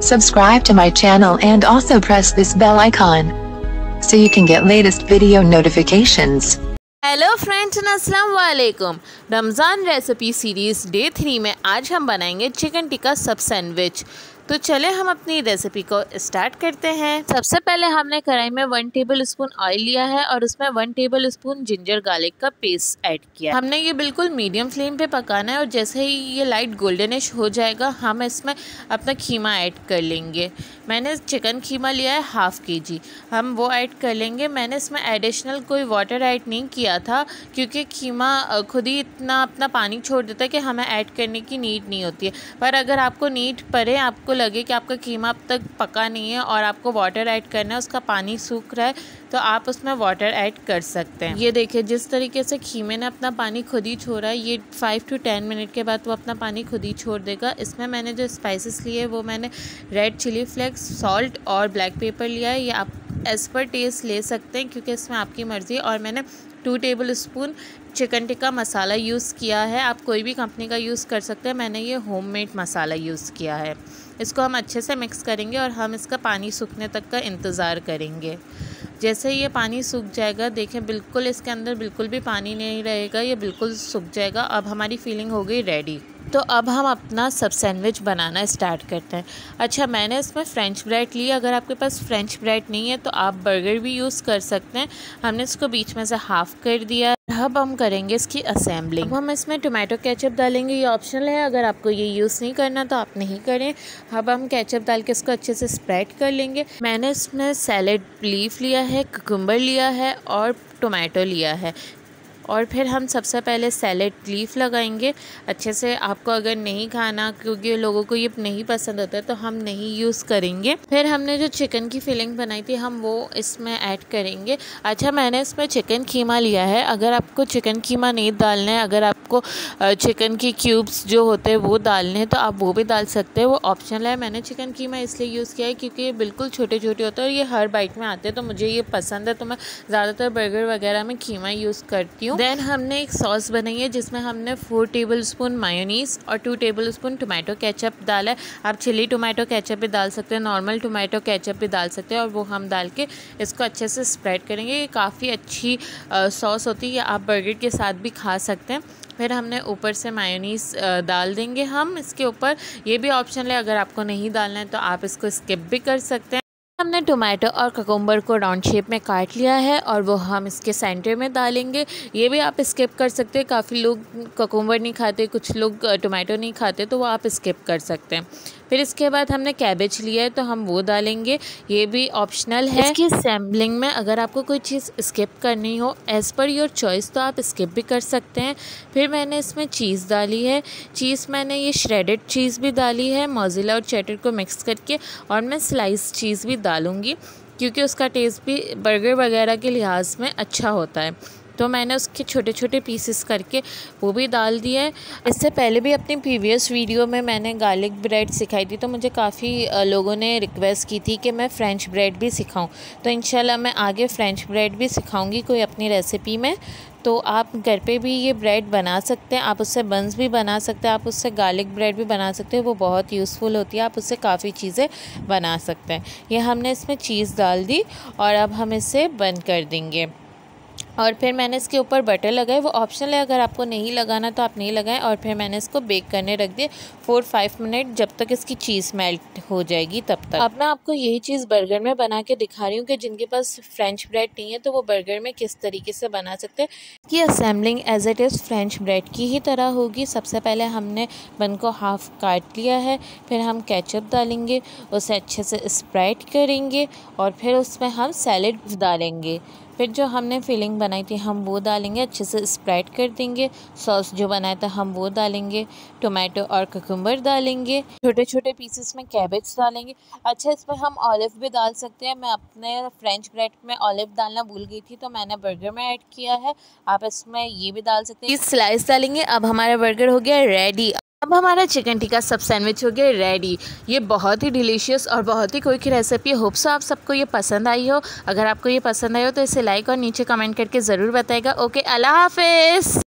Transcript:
Subscribe to my channel and also press this bell icon so you can get latest video notifications. Hello friends अस्सलाम वालेकुम Ramzan recipe series day three में आज हम बनाएंगे chicken tikka सब sandwich तो चले हम अपनी रेसिपी को स्टार्ट करते हैं। सबसे पहले हमने कढ़ाई में वन टेबल स्पून ऑयल लिया है और उसमें one tablespoon ginger garlic का पेस्ट ऐड किया हमने ये बिल्कुल मीडियम फ्लेम पे पकाना है और जैसे ही ये लाइट गोल्डनिश हो जाएगा, हम इसमें अपना खीमा ऐड कर लेंगे। मैंने चिकन खीमा लिया है हाफ़ के जी हम वो ऐड कर लेंगे। मैंने इसमें एडिशनल कोई वाटर ऐड नहीं किया था क्योंकि खीमा खुद ही इतना, अपना पानी छोड़ देता है कि हमें ऐड करने की नीड नहीं होती है। पर अगर आपको नीड पड़े, आपको लगे कि आपका कीमा अब तक पका नहीं है और आपको वाटर ऐड करना है, उसका पानी सूख रहा है तो आप उसमें वाटर ऐड कर सकते हैं। ये देखिए, जिस तरीके से खीमे ने अपना पानी खुद ही छोड़ा है ये फाइव टू टेन मिनट के बाद वो अपना पानी खुद ही छोड़ देगा। इसमें मैंने जो स्पाइसेस लिए वो मैंने रेड चिली फ्लेक्स सॉल्ट और ब्लैक पेपर लिया है। ये आप एज़ पर टेस्ट ले सकते हैं, क्योंकि इसमें आपकी मर्ज़ी और मैंने two tablespoon chicken tikka masala use किया है। आप कोई भी कंपनी का यूज़ कर सकते हैं। मैंने ये होममेड मसाला यूज़ किया है। इसको हम अच्छे से मिक्स करेंगे और हम इसका पानी सूखने तक का इंतज़ार करेंगे। जैसे ये पानी सूख जाएगा, देखें, बिल्कुल इसके अंदर बिल्कुल भी पानी नहीं रहेगा, ये बिल्कुल सूख जाएगा। अब हमारी फीलिंग हो गई रेडी तो अब हम अपना सब सैंडविच बनाना स्टार्ट करते हैं। अच्छा मैंने इसमें फ्रेंच ब्रेड ली। अगर आपके पास फ्रेंच ब्रेड नहीं है तो आप बर्गर भी यूज़ कर सकते हैं। हमने इसको बीच में से हाफ़ कर दिया। अब हम करेंगे इसकी असेंबलिंग हम इसमें टोमेटो कैचअप डालेंगे, ये ऑप्शनल है, अगर आपको ये यूज़ नहीं करना तो आप नहीं करें. अब हम कैचअप डाल के इसको अच्छे से स्प्रेड कर लेंगे. मैंने इसमें सैलड लीफ लिया है ककुम्बर लिया है और टोमेटो लिया है. और फिर हम सबसे पहले सैलेड लीफ लगाएँगे। अच्छे से आपको अगर नहीं खाना, क्योंकि लोगों को ये नहीं पसंद होता तो हम नहीं यूज़ करेंगे। फिर हमने जो चिकन की फिलिंग बनाई थी, हम वो इसमें ऐड करेंगे। अच्छा मैंने इसमें चिकन कीमा लिया है। अगर आपको चिकन कीमा नहीं डालना है, अगर आपको चिकन की क्यूब्स जो होते हैं वो डालने हैं तो आप वो भी डाल सकते हैं। वो ऑप्शनल है। मैंने चिकन कीमा इसलिए यूज़ किया है क्योंकि ये बिल्कुल छोटे छोटे होते हैं और ये हर बाइट में आते हैं तो मुझे ये पसंद है तो मैं ज़्यादातर बर्गर वगैरह में कीमा यूज़ करती हूँ। देन हमने एक सॉस बनाई है, जिसमें हमने फोर टेबल स्पून मायोनीस और two tablespoon tomato ketchup डाला है। आप चिली टोमेटो केचप भी डाल सकते हैं नॉर्मल टोमेटो केचप भी डाल सकते हैं और वो हम डाल के इसको अच्छे से स्प्रेड करेंगे। ये काफ़ी अच्छी सॉस होती है, आप बर्गर के साथ भी खा सकते हैं। फिर हमने ऊपर से मायोनीस डाल देंगे हम। इसके ऊपर ये भी ऑप्शन है, अगर आपको नहीं डालना है तो आप इसको स्किप भी कर सकते हैं। हमने टोमेटो और ककुम्बर को राउंड शेप में काट लिया है और वो हम इसके सेंटर में डालेंगे। ये भी आप स्किप कर सकते हैं। काफ़ी लोग ककुम्बर नहीं खाते, कुछ लोग टोमेटो नहीं खाते तो वो आप स्किप कर सकते हैं। फिर इसके बाद हमने कैबेज लिया है तो हम वो डालेंगे। ये भी ऑप्शनल है। इसकी असेंबलिंग में अगर आपको कोई चीज़ स्किप करनी हो एज़ पर योर चॉइस तो आप स्किप भी कर सकते हैं। फिर मैंने इसमें चीज़ डाली है। चीज़ मैंने ये श्रेडेड चीज़ भी डाली है मोजिला और चैटर को मिक्स करके, और मैं स्लाइस चीज़ भी डालूँगी, क्योंकि उसका टेस्ट भी बर्गर वगैरह के लिहाज में अच्छा होता है। तो मैंने उसके छोटे छोटे पीसेस करके वो भी डाल दिए इससे पहले भी अपनी प्रीवियस वीडियो में मैंने गार्लिक ब्रेड सिखाई थी तो मुझे काफ़ी लोगों ने रिक्वेस्ट की थी कि मैं फ़्रेंच ब्रेड भी सिखाऊं। तो इन मैं आगे फ़्रेंच ब्रेड भी सिखाऊँगी कोई अपनी रेसिपी में। तो आप घर पे भी ये ब्रेड बना सकते हैं, आप उससे बंस भी बना सकते हैं, आप उससे गार्लिक ब्रेड भी बना सकते हैं, वो बहुत यूज़फुल होती है, आप उससे काफ़ी चीज़ें बना सकते हैं। ये हमने इसमें चीज़ डाल दी और अब हम इसे बंद कर देंगे। और फिर मैंने इसके ऊपर बटर लगाए। वो ऑप्शनल है, अगर आपको नहीं लगाना तो आप नहीं लगाएँ। और फिर मैंने इसको बेक करने रख दिया फोर फाइव मिनट जब तक इसकी चीज़ मेल्ट हो जाएगी तब तक। अब मैं आपको यही चीज़ बर्गर में बना के दिखा रही हूँ कि जिनके पास फ्रेंच ब्रेड नहीं है तो वो बर्गर में किस तरीके से बना सकते हैं। कि assembling as it is French bread की ही तरह होगी। सबसे पहले हमने बन को हाफ़ काट लिया है, फिर हम कैचअप डालेंगे, उसे अच्छे से स्प्रेड करेंगे और फिर उसमें हम सैलड डालेंगे। फिर जो हमने फिलिंग बनाई थी, हम वो डालेंगे, अच्छे से स्प्रेड कर देंगे। सॉस जो बनाया था, हम वो डालेंगे। टोमेटो और ककुम्बर डालेंगे। छोटे छोटे पीसेस में कैबेज डालेंगे। अच्छा इसमें हम ऑलिव भी डाल सकते हैं। मैं अपने फ्रेंच ब्रेड में ऑलिव डालना भूल गई थी तो मैंने बर्गर में ऐड किया है। आप इसमें ये भी डाल सकते हैं। स्लाइस डालेंगे। अब हमारा बर्गर हो गया रेडी अब हमारा चिकन टिक्का सब सैंडविच हो गया रेडी ये बहुत ही डिलीशियस और बहुत ही क्विक रेसिपी है। सो आप सबको ये पसंद आई हो। अगर आपको ये पसंद आई हो तो इसे लाइक और नीचे कमेंट करके ज़रूर बताएगा। ओके अल्लाह हाफिज़!